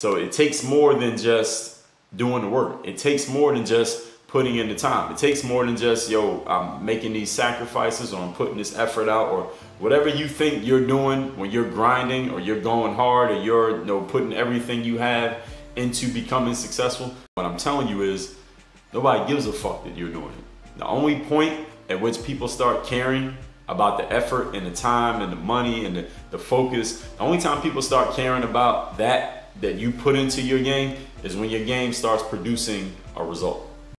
So it takes more than just doing the work. It takes more than just putting in the time. It takes more than just, yo, I'm making these sacrifices or I'm putting this effort out or whatever you think you're doing when you're grinding or you're going hard or you're you know, putting everything you have into becoming successful. What I'm telling you is nobody gives a fuck that you're doing it. The only point at which people start caring about the effort and the time and the money and the, the focus, the only time people start caring about that that you put into your game is when your game starts producing a result.